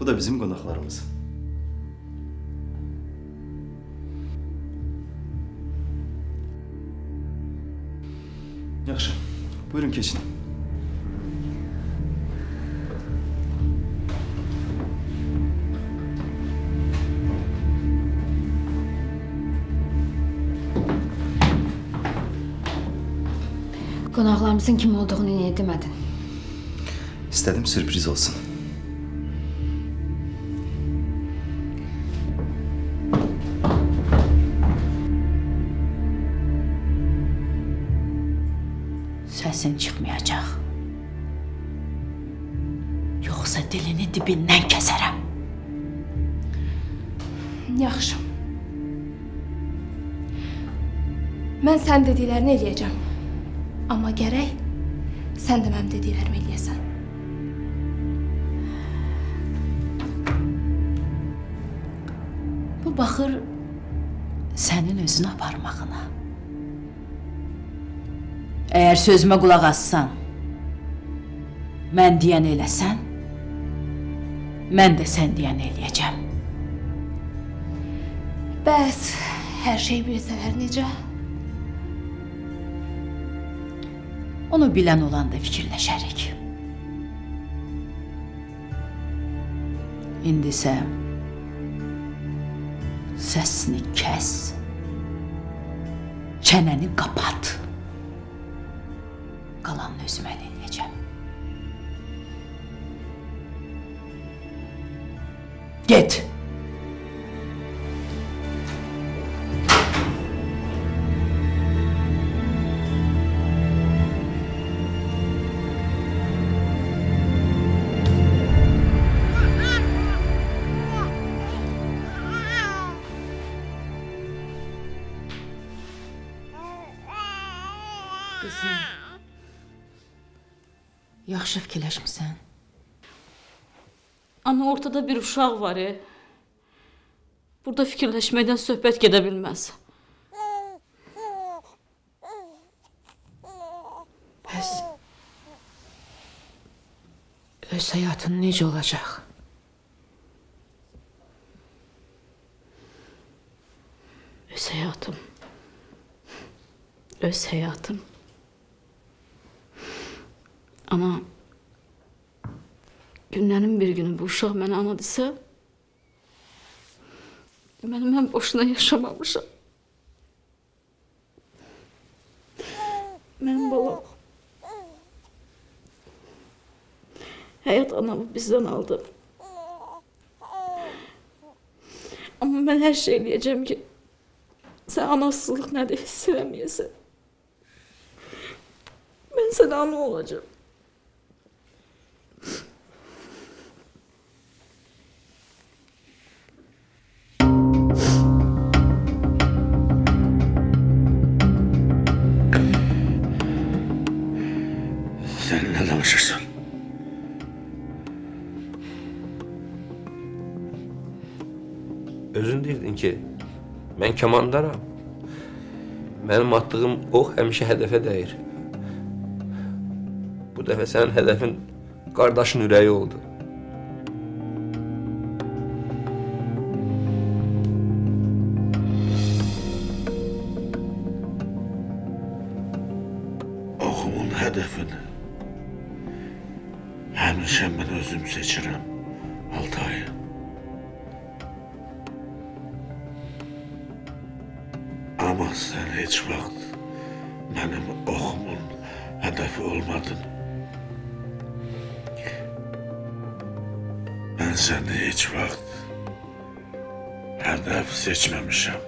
Bu da bizim qonaqlarımız. Yaxşı. Buyurun keçin. Qonaqlarımızın kim olduğunu niyə demədin? İstədim sürpriz olsun. Sən dediklərini eləyəcəm. Amma gərək sən də mənim dediklərimi eləyəsən. Bu baxır sənin özünü aparmağına. Əgər sözümə qulaq assan, mən deyən eləsən, mən də sən deyən eləyəcəm. Bəs hər şey bir səfər necə? Onu bilən olanda fikirləşərik. İndi isə səsini kəs. Çənəni qapat. Qalanını özüm əl eləyəcəm. Get. Qızım. Yaxşı fikirləşmisən? Ana ortada bir uşaq var. E. Burada fikirləşməkdən söhbət gedə bilməz. Bəs öz həyatın necə olacaq? Öz həyatım. Öz həyatım. Ana günlərin bir günü bu uşaq mənə ana desə, deməli mən boşuna yaşamamışam. Mənim balam. Həyat anamı bizdən aldı. Amma mən hər şey eləyəcəm ki, sən anasızlıq nədir hiss eləməyəsən. Mən sənə ana olacağım. Mən kamandaram. Mənim atdığım ox həmişə hədəfə dəyir. Bu dəfə sənin hədəfin qardaşın ürəyi oldu. Amma sən heç vaxt mənim oxumun hədəfi olmadın. Mən səni heç vaxt hədəf seçməmişəm.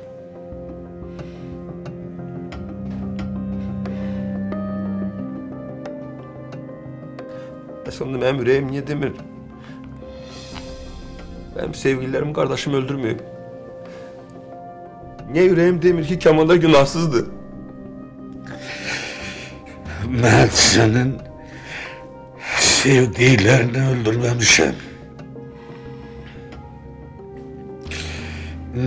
Bəs onda mənim ürəyim niyə demir? Mənim sevgililərim qardaşım öldürməyib. Niyə ürəyim demir ki, Kamanda günahsızdır? Mən sənin sevdiklərini öldürməmişəm.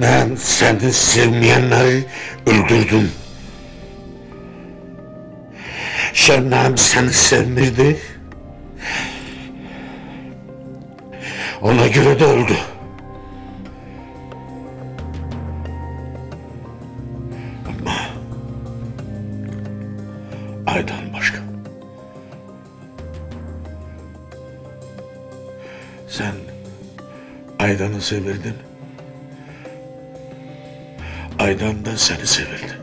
Mən səni sevməyənləri öldürdüm. Şəbnəm səni sevmirdi. Ona göre de oldu. Aydan başka. Sen Aydan'ı sevirdin. Aydan da seni sevirdi.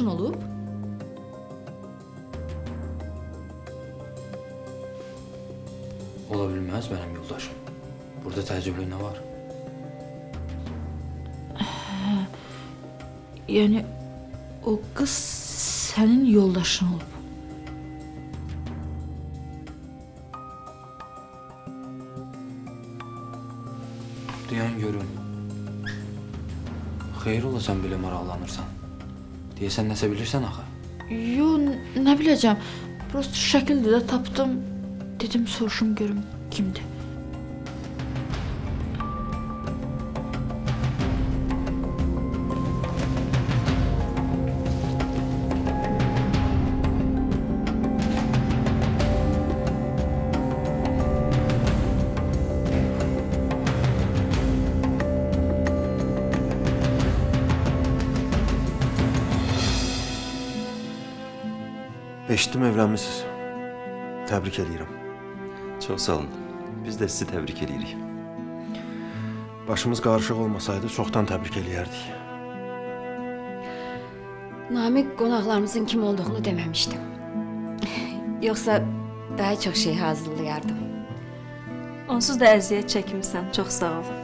Yoldaşın olub? Ola bilməz mənim yoldaşım. Burada təəccüblü nə var? Yəni o qız sənin yoldaşın olub. Dayan görüm. Xeyir ola sən belə maraqlanırsan. Deyəsən nəsə bilirsən axı. Yo, nə biləcəm. Prosta şəkildə də tapdım. Dedim soruşum görüm kimdir. Eşitdim evlənmisiniz. Təbrik eləyirəm. Çox sağ olun. Biz də sizi təbrik edirik. Başımız qarışıq olmasaydı çoxdan təbrik eləyərdik. Namiq qonaqlarımızın kim olduğunu deməmişdim. Yoxsa daha çox şey hazırlayardım. Onsuz da əziyyət çəkmisən. Çox sağ ol.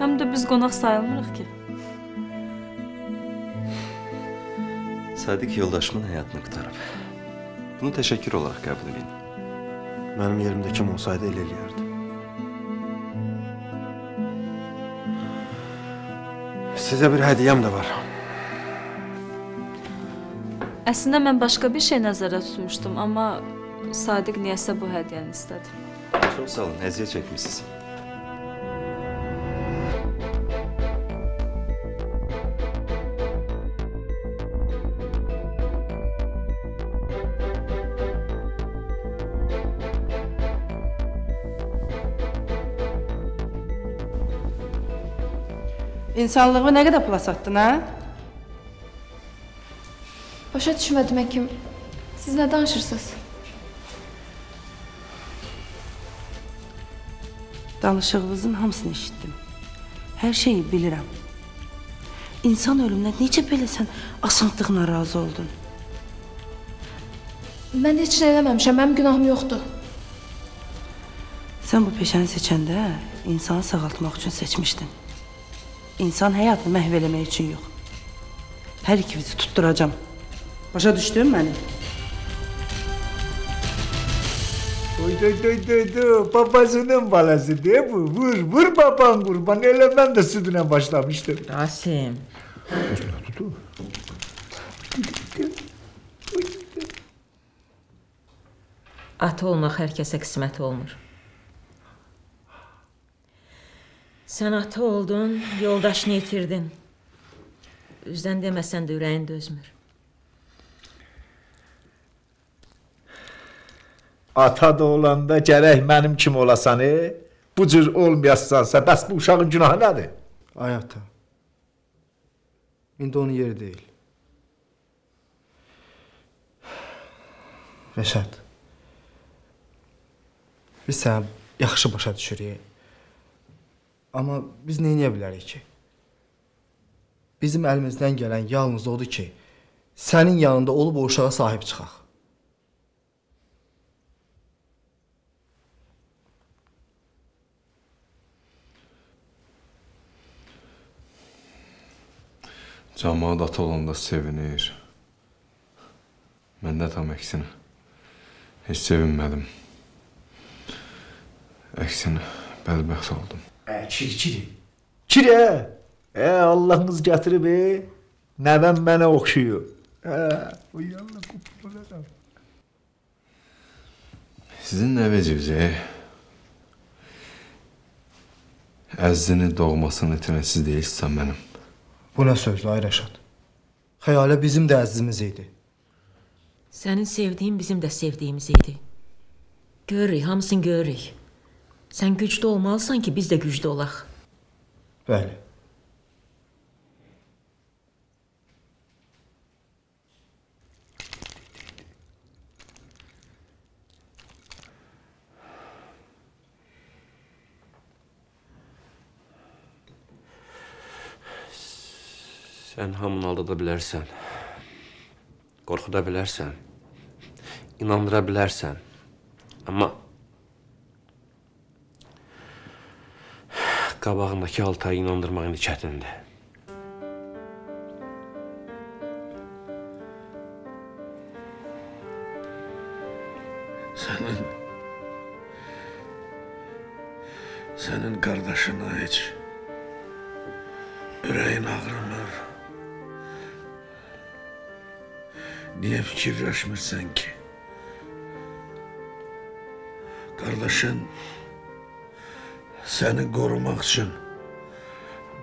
Həm də biz qonaq sayılmırıq ki. Sadiq yoldaşımın həyatını qurtarıb. Bunu təşəkkür olaraq qəbul edin. Mənim yerimdə kim olsaydı elə eləyərdi. Sizə bir hədiyyəm də var. Əslində mən başqa bir şey nəzərdə tutmuşdum, amma Sadiq niyəsə bu hədiyyəni istədi. Çox sağ olun, əziyyət çəkmisiniz. İnsanlığı nə qədər pula satdın, hə? Başa düşmədim həkim. Siz nə danışırsınız? Danışığınızın hamısını eşitdim. Hər şeyi bilirəm. İnsan ölümünə necə belə sən asanlıqla razı oldun? Mən heç nə eləməmişəm. Mənim günahım yoxdur. Sən bu peşəni seçəndə insanı sağaltmaq üçün seçmişdin. İnsan həyatını məhv eləmək üçün yox. Hər ikinizi tutturacam. Başa düşdün məni? Oy doy doy doy doy babasının balası değil bu. Vur vur baban kurban. Öyle ben de sütüne başlamıştım. Rasim. Ata olmaq hər kəsə qismət olmur. Sən ata oldun, yoldaşını itirdin. Üzdən deməsən də ürəyin dözmür. Ata da olanda gərək mənim kim olasan, e? Bu cür olmayasansa, bəs bu uşağın günahı nədir? Ay ata. İndi onun yeri deyil. Rəşad. Biz səni yaxşı başa düşürük. Amma biz edə bilərik ki? Bizim əlimizdən gələn yalnız odur ki, sənin yanında olub o uşağa sahib çıxaq. Camaat ata olanda sevinir. Mən də tam əksinə. Heç sevinmədim. Əksinə bədbəxt oldum. E, kiri kiri. Kiri he. E, Allah'ınız getirip e. Nəvəm mənə oxşuyur. E, uyanla kupularam. Sizin nəvəcivcə əzzini doğmasını itirəsiz deyilsə mənim. Bu nə sözdür ay Rəşad? Xəyalə bizim də əzizimiz idi. Sənin sevdiyin bizim də sevdiyimiz idi. Görürük, hamısını görürük. Sən güclü olmalısan ki, biz də güclü olaq. Bəli. Sən hamını aldada bilərsən. Qorxuda bilərsən. inandıra bilərsən. Amma qabağındakı Altayı inandırmaq indi çətindir. Sənin sənin qardaşına heç ürəyin ağrımır. Niyə fikirləşmirsən ki? Qardaşın səni qorumaq üçün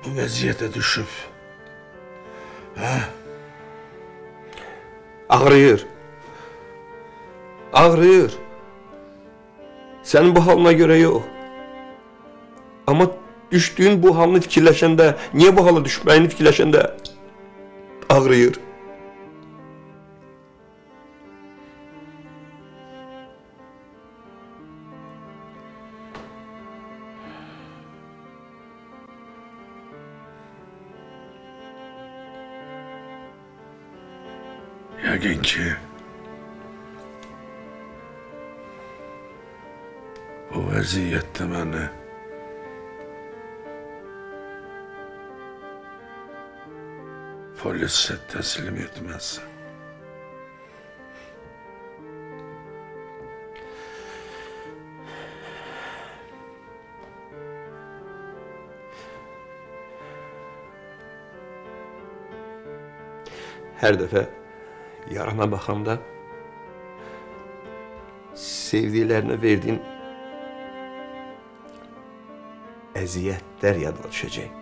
bu vəziyyətə düşüb. Hə? Ağrıyır. Ağrıyır. Sənin bu halına görə yox. Amma düşdüyün bu halını fikirləşəndə, niyə bu hala düşməyini fikirləşəndə ağrıyır. Yəqin ki, bu vəziyyətdə məni polisə təslim etməzsən. Hər dəfə yarana baxanda sevdiklərinə verdiyin əziyyətlər yadına düşəcək.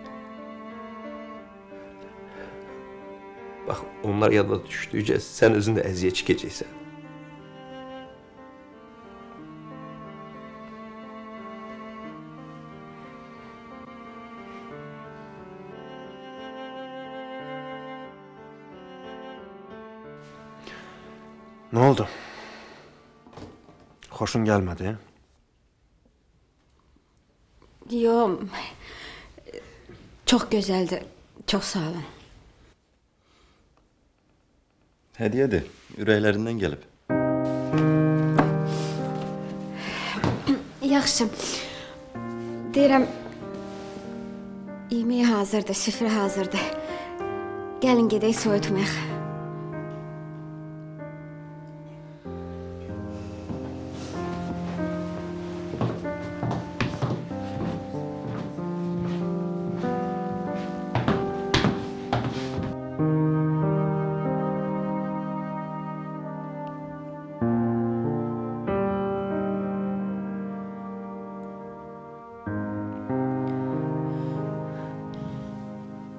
Bax, onlar yadına düşdükcə sən özün də əziyyət çəkəcəksən. Ne oldu? Hoşun gelmedi. Yo, çok güzeldi. Çok sağ olun. Hediyedir. Ürəklerindən gəlib. Yaxşı. Deyirəm, yemək hazırdır, süfrə hazırdır. Gəlin gedək soyutmayaq.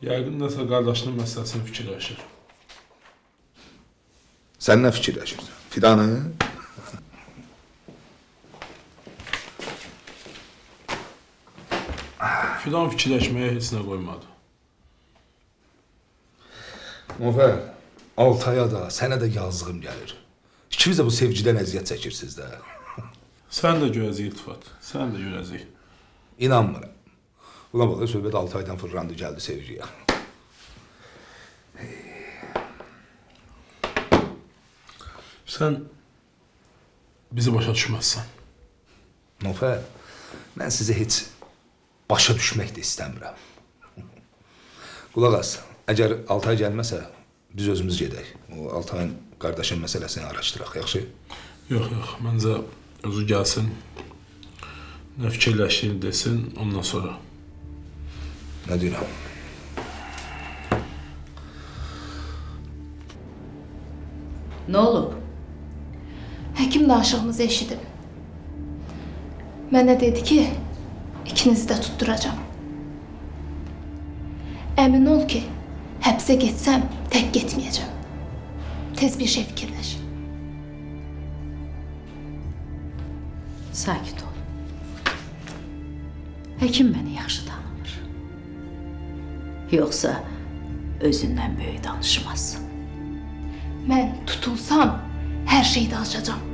Yəqin nəsə qardaşının məsələsini fikirləşir. Sən nə fikirləşirsən? Fidanı? Fidan fikirləşməyə heç nə qoymadı. Nofər, Altaya da, sənə də yazığım gəlir. İkiniz də bu sevgidən əziyyət çəkirsiniz də. Sən də görəcək iltifat. Sən də görəcək. İnanmıram. Ulan bax, söhbət 6 aydan fırlandı, gəldi sevgiyə. Sən bizi başa düşməzsən. Nofər, mən sizi heç başa düşmək də istəmirəm. Qulaq as, əgər Altay gəlməsə, biz özümüz gedək. O Altayın qardaşın məsələsini araşdıraq, yaxşı? Yox, yox, məncə özü gəlsin. Nə fikirləşdiyini desin, ondan sonra. Deyirəm? Nə olub? Həkim danışığımızı eşidib. Mənə dedi ki, ikinizi də tutturacam. Əmin ol ki, həbsə getsəm tək getməyəcəm. Tez bir şey fikirləş. Sakit ol. Həkim məni yaxşı. Yoxsa özündən böyük danışmaz. Mən tutulsam, hər şeyi danışacağam.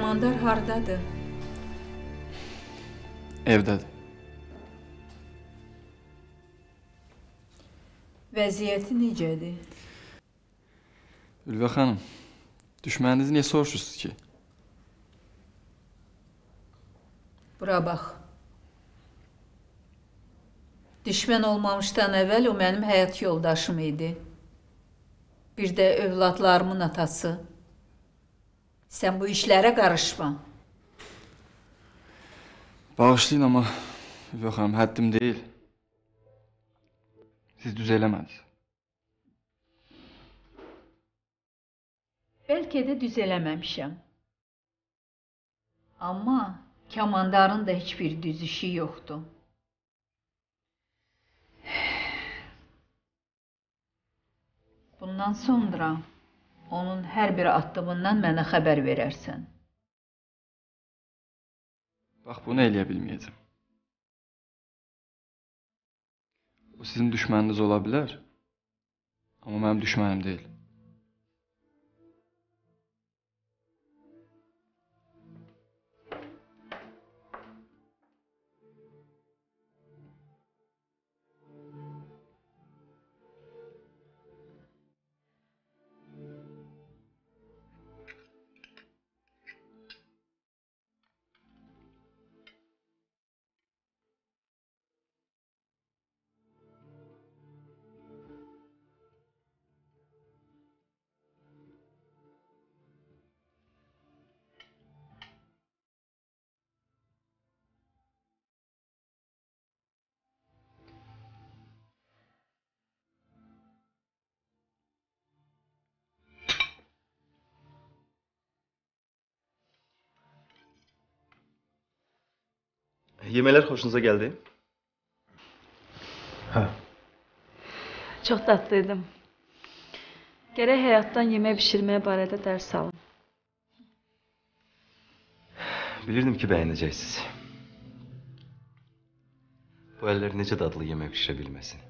Kamandar hardadır? Evdədir. Vəziyyəti necədir? Ülvə xanım, düşməninizi niyə soruşursunuz ki? Bura bax. Düşmən olmamışdan əvvəl o mənim həyat yoldaşım idi. Bir də övladlarımın atası. Sən bu işlərə qarışma. Bağışlayın amma Ülvə xanım, həddim deyil. Siz düz eləmədiniz. Bəlkə də düz eləməmişəm. Amma kamandarın da heç bir düz işi yoxdur. Bundan sonra onun hər bir addımından mənə xəbər verərsən. Bax, bunu eləyə bilməyəcəm. O sizin düşməniniz ola bilər, amma mənim düşmənim deyil. Yemeler hoşunuza geldi. Çox dadlı idim. Gərək həyatdan yemək bişirməyə barədə dərs alım. Bilirdim ki beğeneceksiniz. Bu eller nece dadlı yemek pişirebilmesin.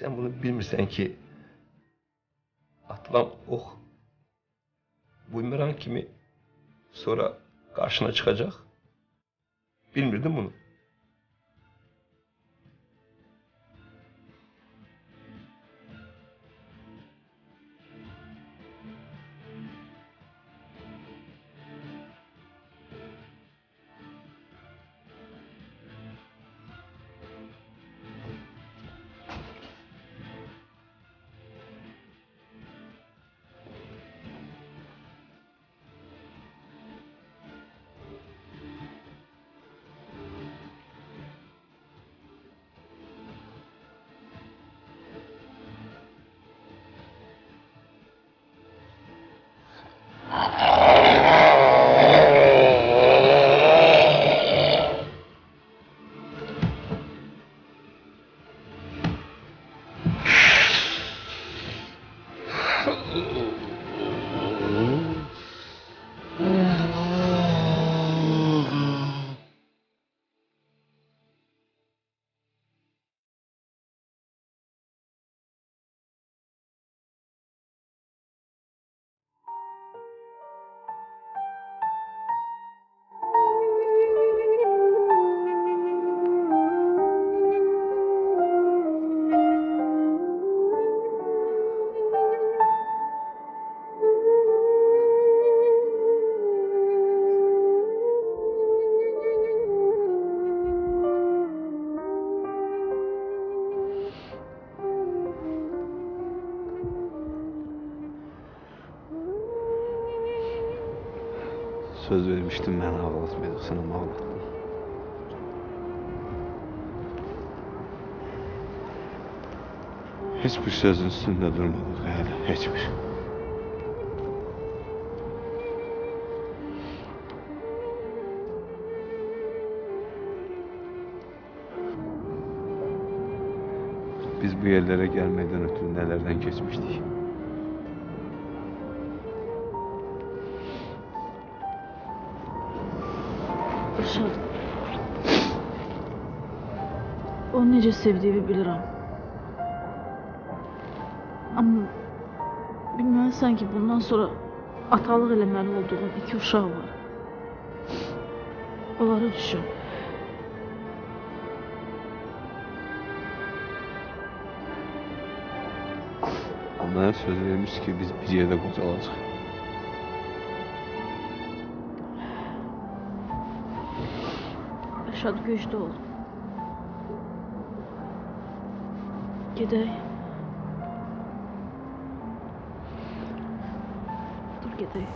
Sen bunu bilmirsən ki atılan ox bumerang kimi sonra karşına çıkacak. Bilmirdim bunu. Hiçbir sözün üstünde durmadık yani, hiçbir. Biz bu yerlere gelmeden ötürü nelerden geçmiştik. Rəşad. O necə sevdiyimi bilirəm. Amma bilməlisən ki, bundan sonra atalıq eləməli olduğum iki uşaq var. Onları düşün. Onlara söz vermiş ki biz bir yerde qocalacaq. Rəşad güclü ol. Gedək. 对。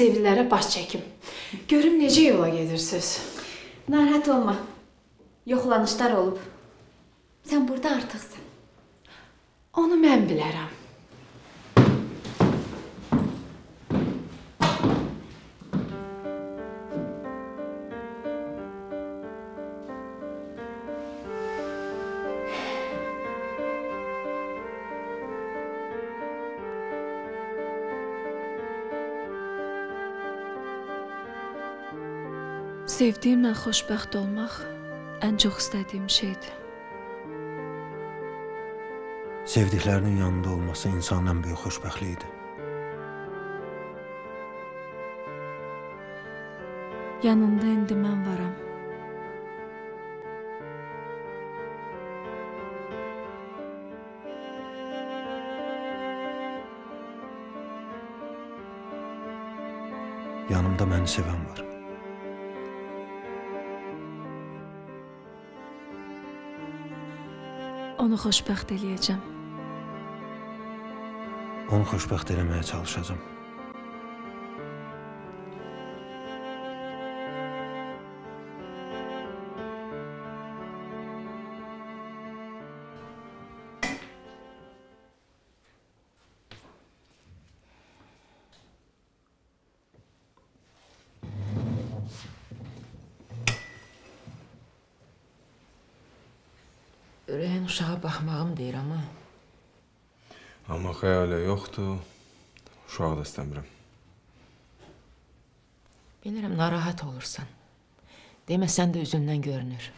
Təzə evlilərə baş çəkim. Görüm necə yola gedirsiniz. Narahat olma. Yoxlanışlar olub. Sən burada artıqsan. Onu mən bilərəm. Sevdiyimlə xoşbəxt olmaq ən çox istədiyim şeydir. Sevdiklərinin yanında olması insanın ən böyük xoşbəxtliyidir. Yanında indi mən varam. Yanımda məni sevən var. Onu xoşbəxt eləyəcəm. Onu xoşbəxt eləməyə çalışacağam. Ürəyin uşağa baxmağım deyir amma Amma xəyalə yoxdur. Uşağı da istəmirəm. bilirəm narahat olursan. Deməsən də üzündən görünür.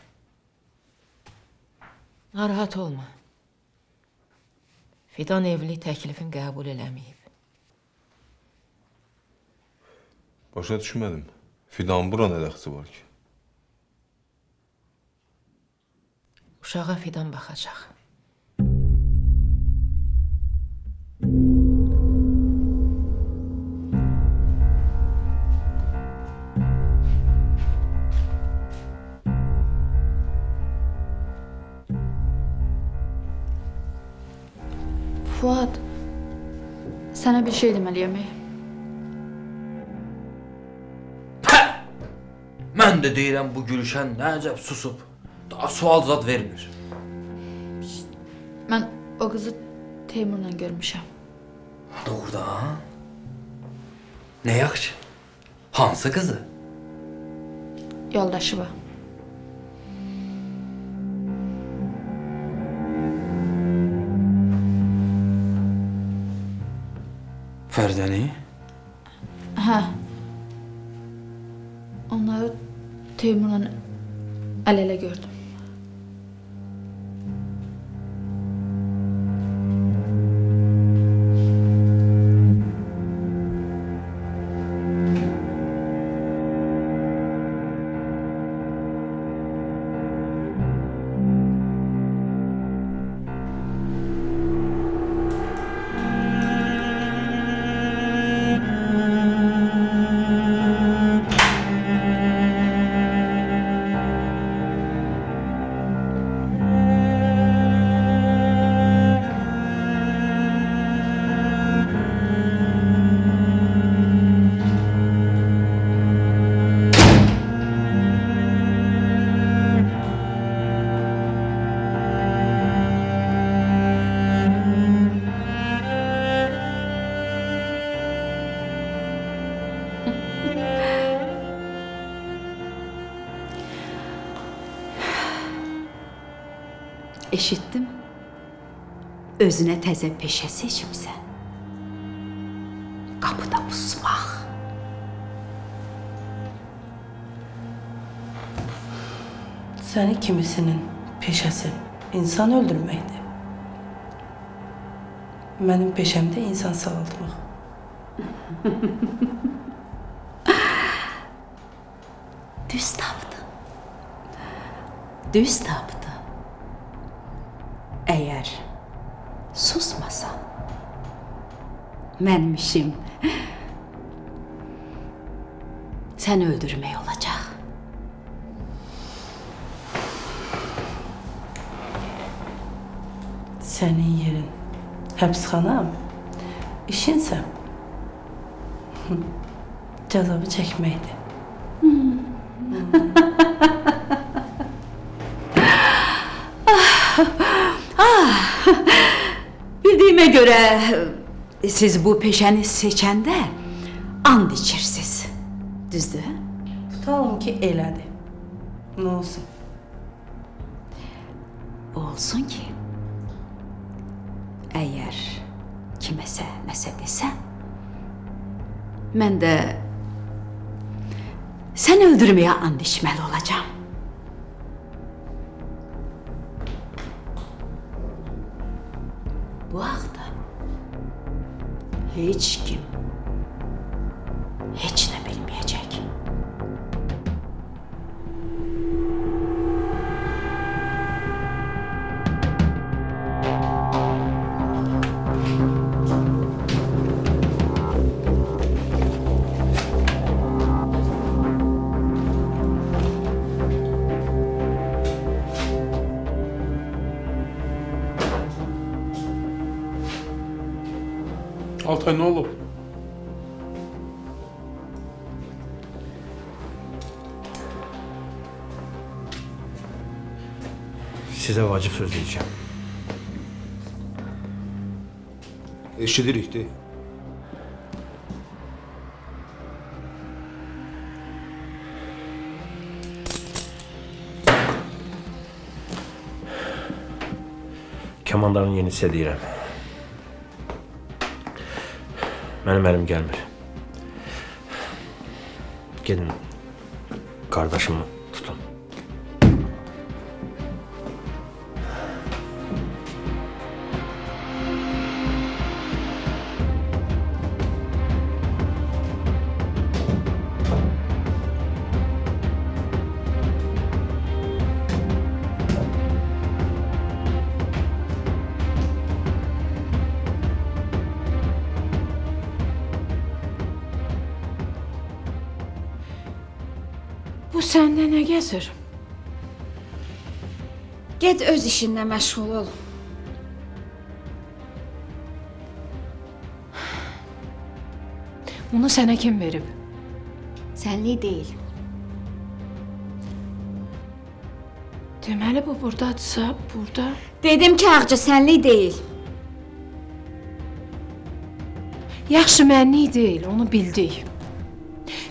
Narahat olma. Fidan evlilik təklifin qəbul eləməyib. Başa düşmədim. Fidan bura nə dəxsi var ki? Uşağa fidan baxacaq. Fuad, sənə bir şey deməliyəm. Mən də deyirəm bu Gülşən nə əcəb susub. Sual zad vermir. Mən o qızı Teymurla görmüşəm. Doğrudan? Nə yaxşı. Hansı qızı? Yoldaşı var. Fərdəni? Hə. Onları Teymurla əl-ələ gördüm. Eşitdim. Özünə təzə peşə seçmisən. Qapıda pusmaq. Səni kimisinin peşəsi insan öldürməkdir. Mənim peşəm də insan sağaltmaq. Düz tapdın. Düz tapdın. Əgər susmasan, mənim işim səni öldürmək olacaq. Sənin yerin. Həbsxanam, işinsə cəzabı çəkməkdir. Siz bu peşəni seçəndə and içirsiniz. Düzdür? Tutalım ki, elədir. Nə olsun? Olsun ki, əgər kiməsə nəsə desən, mən də səni öldürməyə and içməli olacağam. Bu haqda heç kim? Heç Altay nə olub? Sizə vacib söz deyəcəm. Eşidirik de. Komandanın yeni sizə deyirəm. Mənim əlim gəlmir. Gedin qardaşımı tutun. İşinlə məşğul ol. Bunu sənə kim verib? Sənlik deyil. Deməli bu burdadırsa, burada. Dedim ki, Ağca sənlik deyil. Yaxşı mənlik deyil, onu bildik.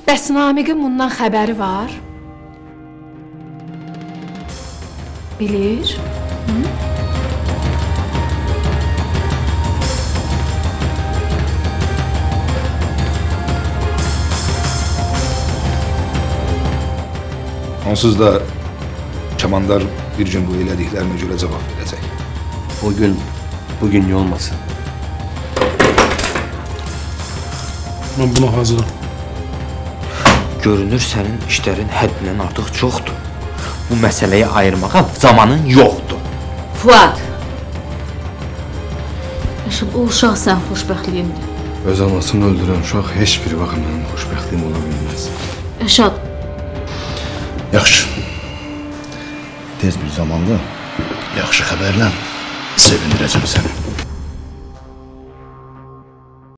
Bəs Namiqin bundan xəbəri var? Bilir? Hı? Onsuz da Kamandar bir gün bu elədiklərinə görə cavab verəcək. O gün bugün olmasın. Mən buna hazıram. Görünür sənin işlərin həddindən artıq çoxdur. Bu məsələyi ayırmağa zamanın yoxdur. Fuad. Rəşid, o uşaq sən xoşbəxtliyimdir. Öz anasını öldürən uşaq heç bir vaxt mənim xoşbəxtliyim ola bilməz. Rəşad, Yaxşı. Tez bir zamanda yaxşı xəbərlə sevindirəcəm səni.